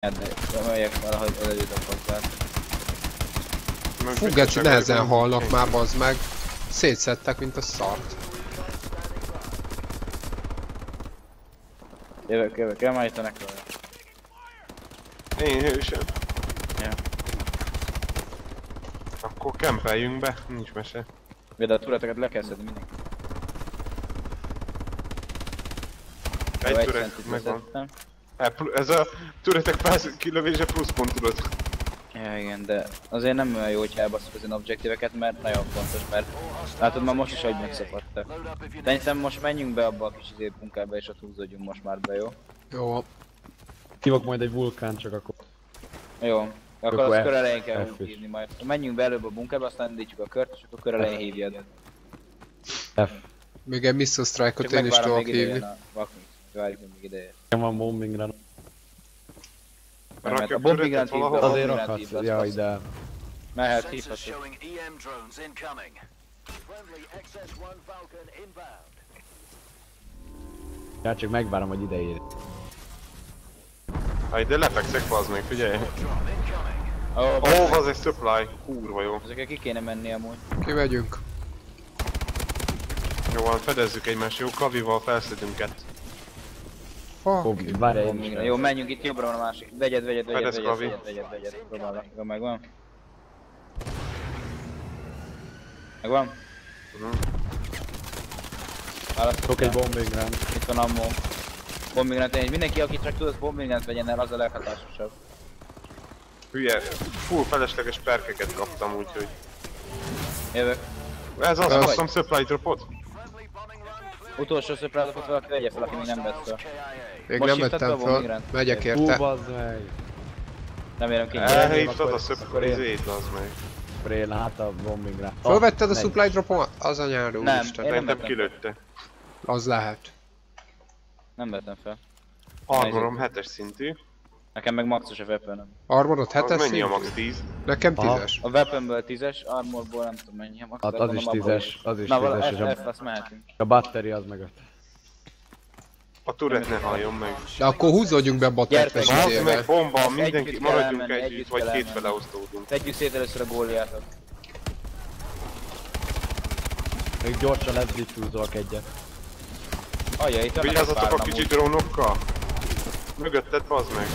De megyek valahogy hozzá. Fú, geci, nehezen halnak már, bazd meg. Szétszedtek, mint a szart. Jövök, jövök, elmállítanak róla. Én hősöm. Ja. Akkor kempeljünk be, nincs mese. De a tureteket le kell szedni mindenki. Egy turet centit megvan. Pl- Ez a turetek felsz kilövése plusz pont tudod. Ja igen, de azért nem olyan jó, hogyha elbasszuk az ilyen objektíveket, mert nagyon fontos, mert látod már most is, hogy megszakadtak. Szerintem most menjünk be abba a kis izé bunkerbe és ott húzódjunk most már be, jó? Jó, Kivok majd egy vulkán csak akkor. Jó. Akkor Akkor azt F- kör elején kell hívni majd. Menjünk be előbb a bunkerbe, aztán indítjuk a kört, és akkor kör elején hívjad. F. még egy Missile Strike-ot én is tudok hívni. Várjuk, még ide jön. Nekem van bombing run. Mert Rakja a bombing köretet run hívd be, valahol? a Azért rakhatsz, hívd be, ja azt ide. Mehet, Sensors hívhatod. showing EM drones incoming. Friendly XS-1 Falcon inbound. Ja, csak megvárom, hogy ide ér. Ha ide lefekszek, bazd meg, figyelj. Ó, oh, az egy supply. Kurva jó. ezekkel ki kéne menni amúgy. Kimegyünk. Jó van, fedezzük egymást, jó? Kavival felszedünk kettőt. Fuck. Várj Bombing run. Jó, menjünk itt jobbra van a másik. Vegyed, vegyed, vegyed, Fedez, vegyed, Kavi. vegyed, vegyed, vegyed. Próbálok. Jó, megvan. Megvan? Mhm. Választok egy bombing. Itt van ammo. Bombing run tényleg. Mindenki, aki csak tud, az bombing vegyen el, az a leghatásosabb. Hülye, full felesleges perkeket kaptam, úgyhogy... Jövök. Ez az, kaptam supply dropot? Utolsó szöprádokot valaki vegye fel, aki még nem vett fel. Még Most nem vettem be a bombing fel. Megyek Hú, érte. bazd meg. Remélem ki. Elhívtad a izét, az meg. Braille, hát a bombing run. Fölvetted a supply dropomat? Az anyáról, Nem. Isten. Én nem kilőtte. Az lehet. Nem vettem fel. Armorom 7-es szintű. Nekem meg maxos a weapon Armorod Az 7-es mennyi a max 10? Nekem Aha. 10-es. A weaponből 10-es, armorból nem tudom mennyi a max. Hát az is abból tízes, az is Na, vala tízes, és F, a, azt mehetünk. a battery az meg öt. A turret ne halljon meg. De akkor húzódjunk be a Bazd izével. meg, bomba, mindenki maradjunk együtt, együtt vagy kétfele osztódunk. Tegyük szét először a góliátot. Még gyorsan lesz diffúzolok egyet. Ajja, itt vannak Vigyázzatok a kicsi drónokkal! Mögötted, bazd meg!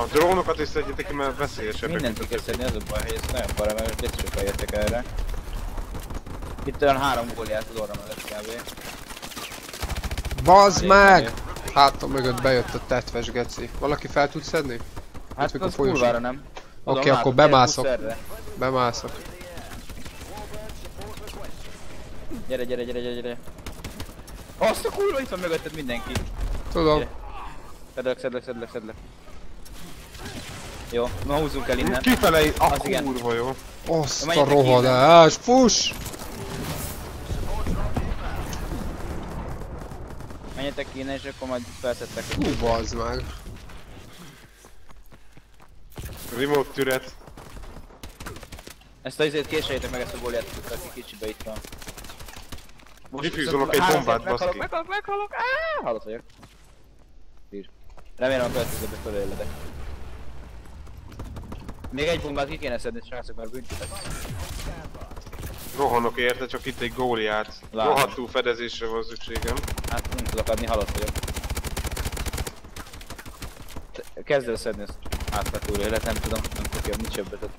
A drónokat is szedjétek ki, mert veszélyesebbek. Mindent ki kell szedni, az a baj, hogy ez nagyon para, mert most sokkal jöttek erre. Itt olyan három góliát az orra mellett kb. Bazd meg! Hátam mögött bejött a tetves geci. Valaki fel tud szedni? Hát az kurvára nem. Oké, Tudom, akkor bemászok. Bemászok. Gyere, gyere, gyere, gyere, gyere. Azt a kurva, itt van mögötted mindenki. Tudom. Gyere. Szedlek, szedlek, szedlek, szedlek. Jó, na húzzunk el innen. Kifele, a Az igen. kurva jó. Azt a rohadás, fuss! Menjetek ki innen, és akkor majd felszedtek. Hú, bazd meg. Remote türet. Ezt a izét késeljétek meg ezt a góliát, aki kicsibe itt van. Diffúzolok egy bombát, meghalok, baszki. Meghalok, meghalok, áááá, halott vagyok. Ír. Remélem a következőbe fölélledek. Még egy bombát ki kéne szedni, srácok, mert büntetek. Rohanok érte, csak itt egy góliát. Látom. Rohadtul fedezésre van szükségem. Hát nem tudok adni, halott vagyok. Kezd el szedni ezt átvetőre élet, nem tudom, nem tudok jobb, nincs jobb ötlet.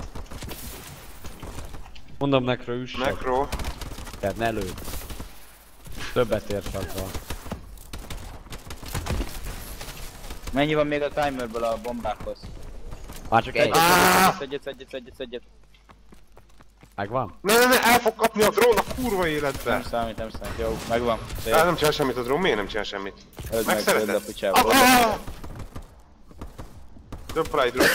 Mondom nekről üssek, Necro. tehát ne lőd. Többet ért azzal. Mennyi van még a timerből a bombákhoz? Már csak Egyet, egy. egyet, egyet, egyet, egyet. Megvan? Ne, ne, ne, el fog kapni a drón a kurva életbe. Nem számít, nem számít, jó, megvan. Szép. El nem csinál semmit a drón, miért nem csinál semmit? Öld meg, öld a Megszeretett? picsába. Öld a ah! picsába. Több Pride drón.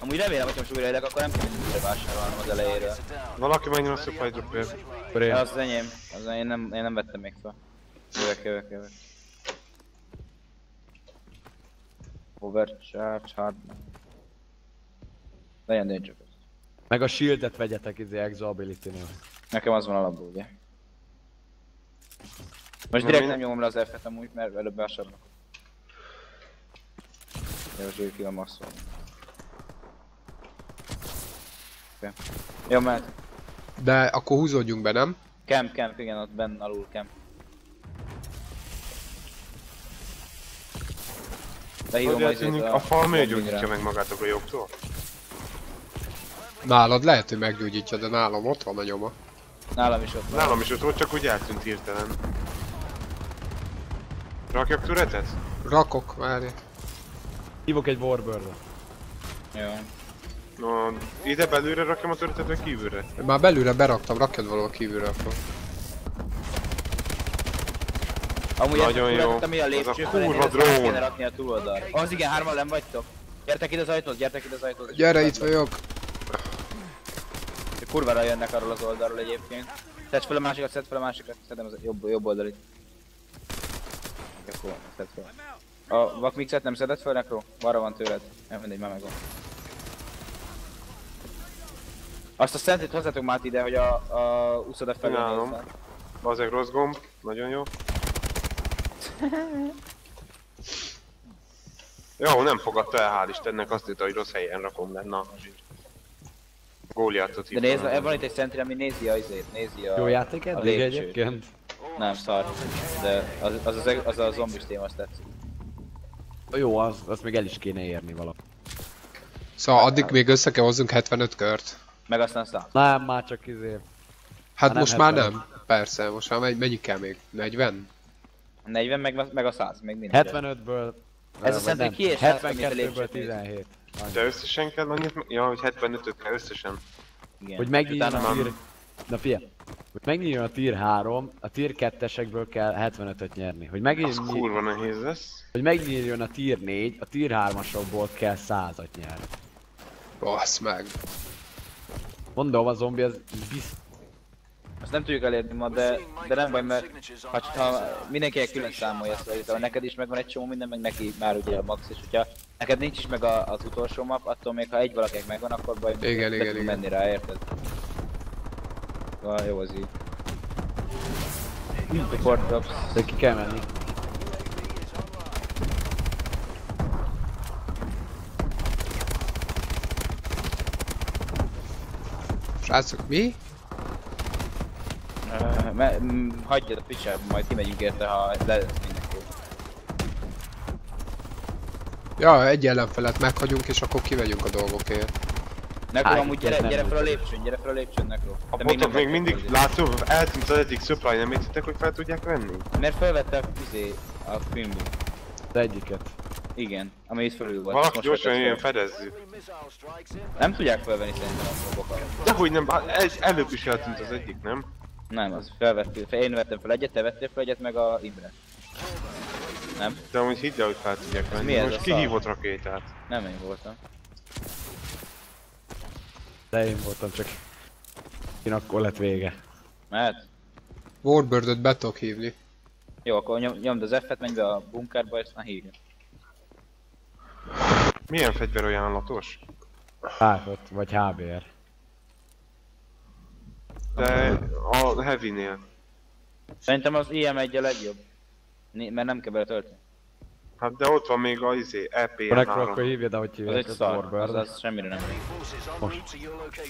Amúgy remélem, hogy most újra élek, akkor nem kell mindent vásárolnom az elejéről. Valaki menjen a supply dropért. Akkor én. Az az enyém, az én nem, én nem vettem még fel. Jövök, jövök, jövök. Overcharge, hard. Legyen danger Quest. Meg a shieldet vegyetek izé Exo Ability-nél. Nekem az van alapból, ugye? Most direkt nem nyomom le az F-et amúgy, mert előbb vásárolok. Jó, zsír ki a maximum. Oké. Jó, mehet. De akkor húzódjunk be, nem? Camp, camp, igen, ott benn alul camp. Behívom Hogy a fal miért gyógyítja meg magát a golyóktól? Nálad lehet, hogy meggyógyítja, de nálam ott van a nyoma. Nálam is ott van. Nálam is ott volt, csak úgy eltűnt hirtelen. Rakjak turetet? Rakok, várj. Hívok egy warbird Jó. No, ide belülre rakjam a turetet, vagy kívülre? Már belülre beraktam, rakjad valahol kívülre akkor. Amúgy Nagyon ezt jó. ami a Az a kurva drón. kéne rakni a túloldal. Az igen, hárman nem vagytok. Gyertek ide az ajtót, gyertek ide az ajtót. Gyere, itt vagyok. Kurvára jönnek arról az oldalról egyébként. Szedd fel a másikat, szedd fel a másikat. Szedem az jobb, jobb oldalit. Akkor szedd fel. A vakmixet nem szedett fel, Nekro? Balra van tőled. Nem mindegy, már megvan. Azt a szentit hozzátok már ide, hogy a, a úszoda felül Csinálom. nézzen. Bazeg rossz gomb, nagyon jó. Jó, nem fogadta el, hál' Istennek, azt írta, hogy rossz helyen rakom le, na. Góliátot De nézd, van itt egy szentri, ami nézi a izét, nézi a... Jó játék a eddig lépcsőt. egyébként? Nem, szar. De az, az, az, az a zombis téma, azt tetszik. Jó, az, azt még el is kéne érni valami. Szóval addig még össze kell hozzunk 75 kört. Meg aztán szám. Nem, már csak izé. Hát most már 75. nem. Persze, most már megy, mennyi kell még? 40? 40 meg, meg a 100, még mindig. 75-ből... Ez a szentri kiesett, amit a 72-ből lépcsőt néz. 17. De összesen kell annyit, ja, hogy 75 kell összesen. Igen. Hogy megnyíljon a tier... Na fia, hogy megnyíljon a tier 3, a tier 2-esekből kell 75-öt nyerni. Hogy, Az megnyíljon, kurva nehéz lesz. hogy megnyíljon a tier 4, a tier 3-asokból kell 100-at nyerni. Basz meg. Mondom, a zombi az bizt... Azt nem tudjuk elérni ma, de, de nem baj, mert ha, ha mindenkinek külön számolja ezt, ha neked is megvan egy csomó minden, meg neki már ugye a max, és hogyha neked nincs is meg a, az utolsó map, attól még ha egy valakinek megvan, akkor baj, Igen, igen, tudunk igen. menni rá, érted? Ah, jó az így. Support drops. De ki kell menni. Srácok, mi? Uh, hagyjad a picsába, majd kimegyünk érte, ha le mindenki. Ja, egy ellenfelet meghagyunk, és akkor kivegyünk a dolgokért. Nekro, amúgy gyere, gyere fel a lépcsőn, gyere fel a lépcsőn, Nekro. A Te botok még mindig, látszó, eltűnt az egyik supply, nem értitek, hogy fel tudják venni? Mert felvette a izé, a filmbe. Az egyiket. Igen, ami itt fölül volt. Valaki gyorsan jöjjön, fel. fedezzük. Nem tudják felvenni szerintem a mobokat. Dehogy nem, hát ez előbb is eltűnt az egyik, nem? Nem, az felvettél, fel, én vettem fel egyet, te vettél fel egyet, meg a Imre. Nem? De amúgy hidd el, hogy fel tudják venni. mi ez Most a kihívott rakétát. Nem én voltam. De én voltam csak... Én akkor lett vége. Mehet? Warbird-öt be tudok hívni. Jó, akkor nyom, nyomd az F-et, menj be a bunkerba, és már hívja. Milyen fegyver ajánlatos? H5 vagy HBR. De a heavy-nél. Szerintem az IM1 a legjobb. Né- mert nem kell tölteni. Hát de ott van még a izé, Akkor akkor EP3. hívjad, ahogy Az hívják egy az szar, az, az semmire nem megy.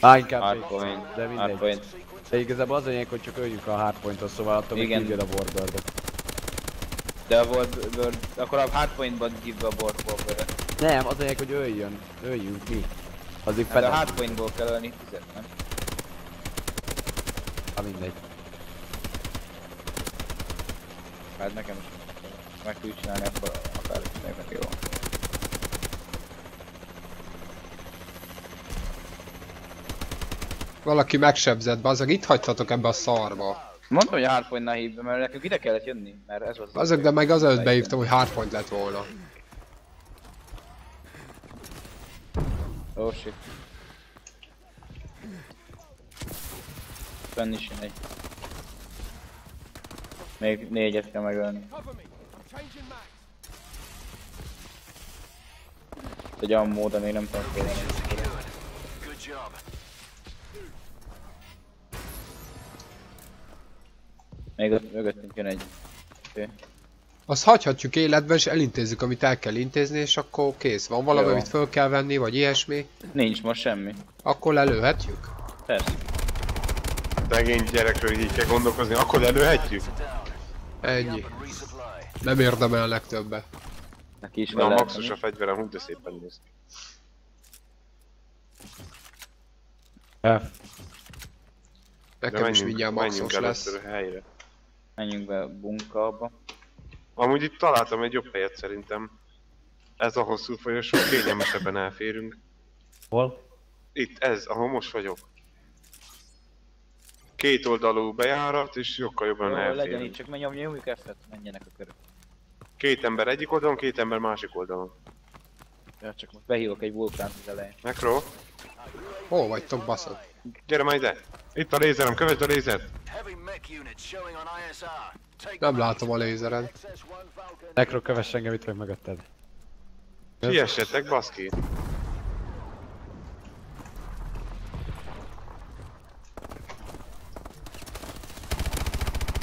Á, inkább Hardpoint, De mindegy. hardpoint. De igazából az a lényeg, hogy csak öljük a hardpointot, szóval attól még hívjad a Warbird-et. De a Warbird, akkor a hardpointban hív be a Warbird-et. Nem, az a lényeg, hogy öljön. Öljünk mi. Addig Hát a fedez. hardpointból kell ölni tizet, nem? Ha mindegy. Hát nekem is meg tudjuk csinálni, akkor akár is jó. Valaki megsebzett, bazzag, itt hagyhatok ebbe a szarba. Mondtam, hogy hardpointnál hív be, mert nekünk ide kellett jönni, mert ez volt Bazzag, de meg azelőtt beívtam, hogy hardpoint lett volna. Oh shit. Fenn is jön egy. Még négyet kell megölni. Egy olyan mód, még nem tudom kérni. Még ott mögöttünk jön egy. Oké. Azt hagyhatjuk életben, és elintézzük, amit el kell intézni, és akkor kész. Van valami, Jó. amit föl kell venni, vagy ilyesmi. Nincs most semmi. Akkor lelőhetjük. Persze. Szegény gyerekről így kell gondolkozni, akkor előhetjük? Ennyi. Nem érdemelnek többet. Neki is Na, van maxus a fegyverem, úgy de szépen néz ki. F. Nekem is mindjárt menjünk maxos lesz. a helyre. Menjünk be a bunkába. Amúgy itt találtam egy jobb helyet szerintem. Ez a hosszú folyosó, kényelmesebben elférünk. Hol? Itt, ez, ahol most vagyok. Két oldalú bejárat, és sokkal jobban Jó, legyen itt, csak menj, nyomjuk F-et, menjenek a körök. Két ember egyik oldalon, két ember másik oldalon. Ja, csak most behívok egy vulkánt az elején. Nekro, Hol vagytok, baszod? gyere majd ide! Itt a lézerem, kövesd a lézert! Nem látom a lézeren. XS-1 Falcon. Nekro kövess engem itt vagy mögötted. Siessetek, baszki!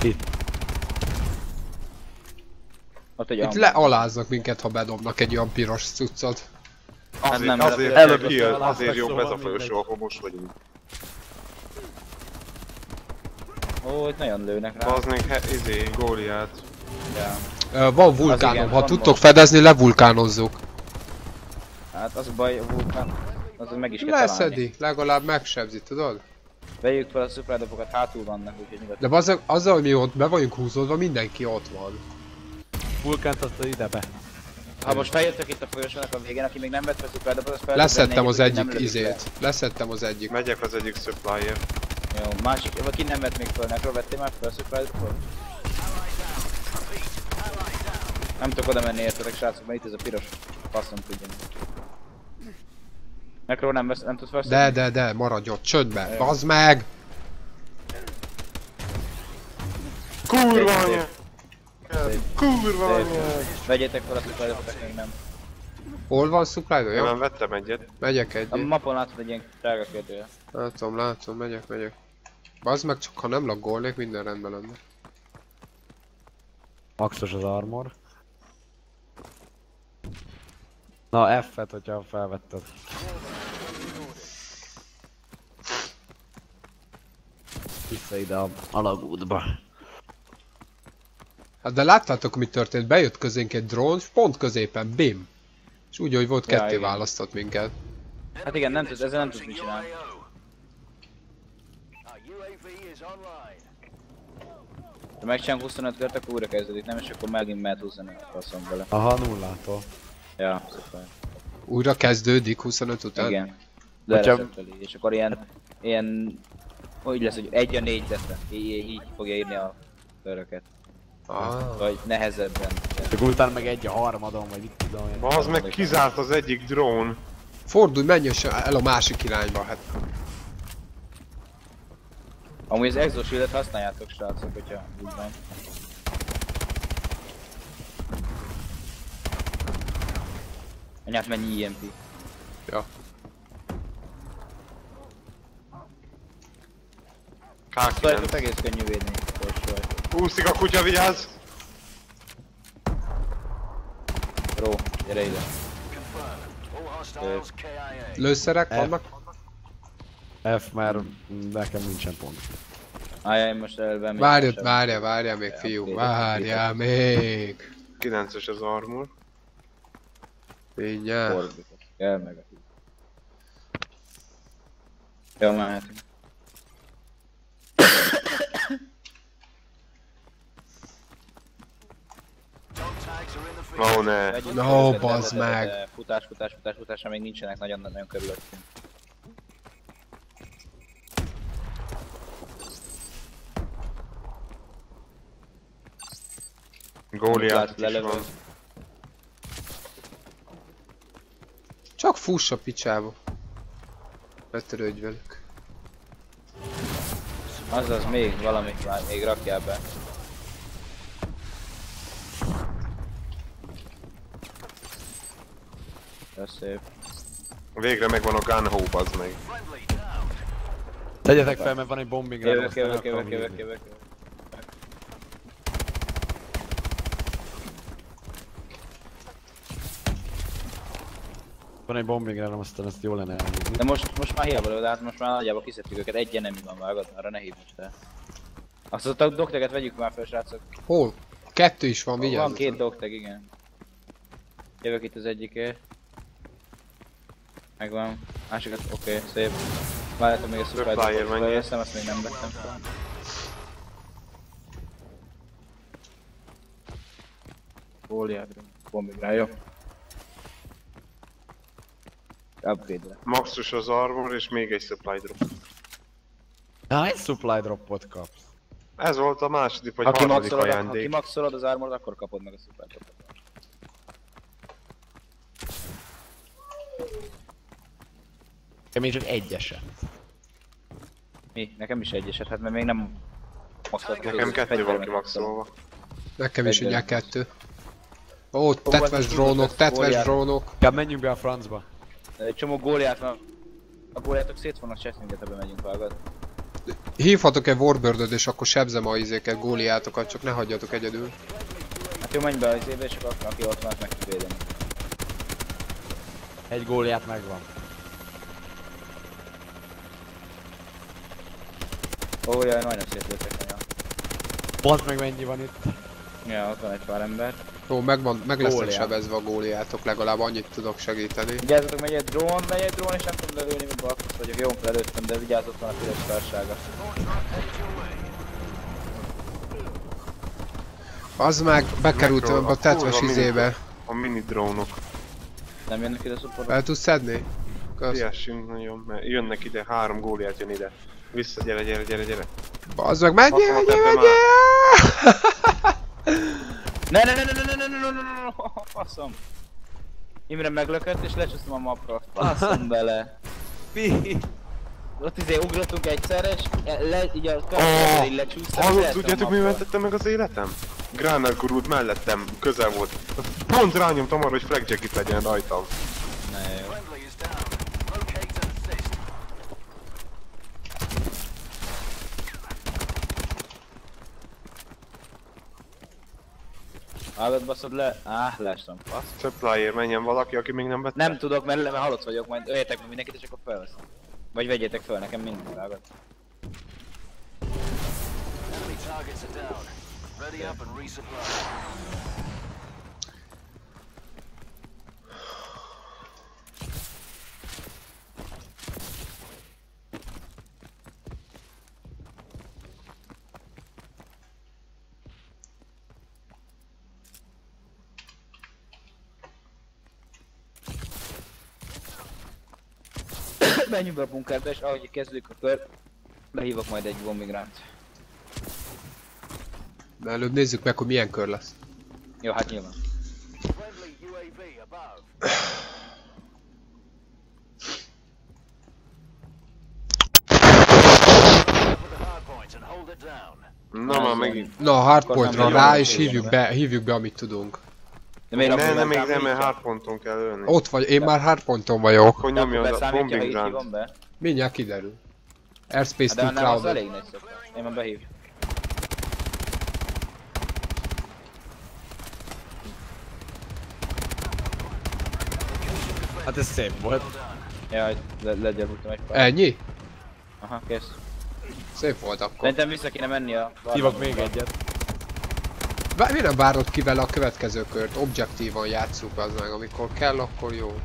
Itt. Ott egy Itt ambu. lealáznak minket, ha bedobnak egy olyan piros cuccot. Azért, nem, mert azért, előbb azért, aztán azért jobb szóval ez a folyosó, ahol most vagyunk. Ó, itt nagyon lőnek rá. Az izé, góliát. Ja. Ö, Van vulkánom, igen, ha van tudtok most. fedezni, levulkánozzuk. Hát az a baj, a vulkán, az meg is kell találni. Leszedi, legalább megsebzi, tudod? Vegyük fel a szuperdopokat, hátul vannak, úgyhogy nyugodtan. De bazzag, azzal, hogy mi ott be vagyunk húzódva, mindenki ott van. Vulkánt azt ide be. Ha most feljöttök itt a folyosónak a végén, aki még nem vett fel szuperdopot, az fel Leszettem az egyik, izét. Leszettem az egyik. Megyek az egyik supplier. le. Jó, másik, vagy ki nem vett még fel, nekről vettél már fel a szuperdopot? Nem tudok oda menni értetek srácok, mert itt ez a piros faszom tudjon. Nekről nem, vesz, nem tudsz De, felszedni? de, de, maradj ott, csöndbe. Bazd meg! Kurva! Szép. Kurva Szép. anya! Vegyétek fel a szuperdopot, még nem. Hol van supply Én már vettem egyet. megyek A egy. mapon látod egy ilyen drága kérdője. Látom, látom, megyek, megyek. Bazd meg, csak ha nem laggolnék, minden rendben lenne. Maxos az armor. Na F-et, hogyha felvetted. Vissza ide a alagútba. Hát de láttátok, mi történt? Bejött közénk egy drón, és pont középen, bim! És úgy, hogy volt Ja, ketté igen. választott minket. Hát igen, nem tudsz, ezzel nem tudsz mit csinálni. Ha megcsinálunk 25 kört, akkor újra kezdődik, nem? És akkor megint mehet 25 faszom vele. Aha, nullától. Ja, szuper. Újra kezdődik 25 után? Igen. Hogyha- Lereszetteli, és akkor ilyen, ilyen, úgy lesz, hogy egy a négyzetre, így, így, fogja írni a köröket. Ah. Vagy nehezebben. Csak utána meg egy a harmadon, vagy itt tudom én. Az meg kizárt az egyik drón. Fordulj, menj el a másik irányba, hát. Amúgy az exoshieldet használjátok srácok, hogyha úgy van. Anyát mennyi E IMP. Ja. K9. egész könnyű védni. Úszik a kutya, vigyázz! Ró, gyere ide. Lőszerek F. vannak? F, mert nekem nincsen pont. Ajaj, most elben még Várj, sem. várjál, várjál még Ja, fiú, várjál még. 9-es az armor. Mindjárt. Fordítok. Kell meg. Jó, mehetünk. Ó, ne. Vegyünk No, bazd meg. de- Futás, futás, futás, futás, még nincsenek nagyon, nagyon körülöttünk. Góliát is van. Csak fuss a picsába. Ne törődj velük. Azaz még valamit már, még rakjál be. Jó, szép. Végre megvan a gun hope, az meg. Friendly down. Tegyetek fel, mert van egy bombing Jövök, jövök, jövök, jövök, jövök. Van egy bombing rám, aztán ezt jól lenne elhívni. De most, most már hiába lövő, hát most már nagyjából kiszedtük őket, egy enemi van vágod, arra ne hívd fel. Azt a dokteget vegyük már fel, srácok. Hol? Kettő is van, Van vigyázz. két dokteg, igen. Jövök itt az egyikért. Megvan. Másikat, oké, okay, szép. Várjátok még a mennyi? veszem, azt még nem vettem fel. Góliádra, bombig rá, jó? Upgrade le. Maxus az armor és még egy supply drop. Hány supply dropot kapsz? Ez volt a második vagy Ha harmadik kimaxolod, ha ajándék. kimaxolod az armort, akkor kapod meg a supply dropot. Nekem még csak egy eset. Mi? Nekem is egy eset, hát mert még nem maxoltam. Nekem kettő van kimaxolva. Nekem is ugye kettő. Ó, tetves drónok, tetves drónok. Inkább menjünk be a francba. Egy csomó góliát van. A góliátok szét vannak csettinget, ebbe megyünk vágod. Hívhatok egy warbird és akkor sebzem a izéket, góliátokat, csak ne hagyjatok egyedül. Hát jó, menj be az izébe, és akkor aki ott van, meg tud védeni. Egy góliát megvan. Ó, jaj, majdnem szétlőttek nagyon. Bazd meg mennyi van itt. Ja, ott van egy pár ember. Jó, megvan, meg lesznek sebezve a góliátok, legalább annyit tudok segíteni. Vigyázzatok, megy egy drón, megy egy drón, és nem tudom lelőni, mert balfasz vagyok. Jó, lelőttem, de vigyázzott van a piros társága. Az meg bekerült Mekkora- ebbe a tetves izébe. A mini drónok. Nem jönnek ide supportok? El tudsz szedni? Kösz. Siessünk nagyon, mert jönnek ide, három góliát jön ide. Vissza, gyere, gyere, gyere, gyere. Az meg menjél, menjél, menjél! Ne, ne, ne, ne, ne, ne, ne, ne, ne, ne, ne, ne, faszom. Imre meglökött, és lecsúsztam a mapra. Faszom bele. Mi? Ott izé ugrottunk egyszerre, és le, így a karakter így lecsúsztam. Hallott, tudjátok mi mentette meg az életem? Gránel gurult mellettem, közel volt. Pont rányomtam arra, hogy flag jacket legyen rajtam. Na jó. Friendly is down. Locate and assist. Hallod, baszod le? Áh, leestem. Fasz. Supplier, menjen valaki, aki még nem vette? Nem tudok, mert, mert halott vagyok, majd öljetek meg mindenkit, és akkor felveszem. Vagy vegyétek fel, nekem minden vágod. Enemy targets are down. Ready up and resupply. Menjünk be a bunkerbe, és ahogy kezdődik a kör, behívok majd egy bombigránt. De előbb nézzük meg, hogy milyen kör lesz. Jó, hát nyilván. Na már megint. Na, a hardpointra rá, és hívjuk be, hívjuk be, amit tudunk. De miért Ne, nem, még nem, mert hardponton kell ölni. Ott vagy, én már hardpointon vagyok. Akkor De nyomja a beszámítja, ha bombing ground. Mindjárt kiderül. Airspace Hát to de az crowded. elég nagy. Én már behív. Hát ez szép volt. Jaj, le, legyarultam egy pár. Ennyi? Aha, kész. Szép volt akkor. Szerintem vissza kéne menni a... Hívok még egyet. Vá- Mi nem várod ki vele a következő kört? Objektívan játsszuk az meg, amikor kell, akkor jó.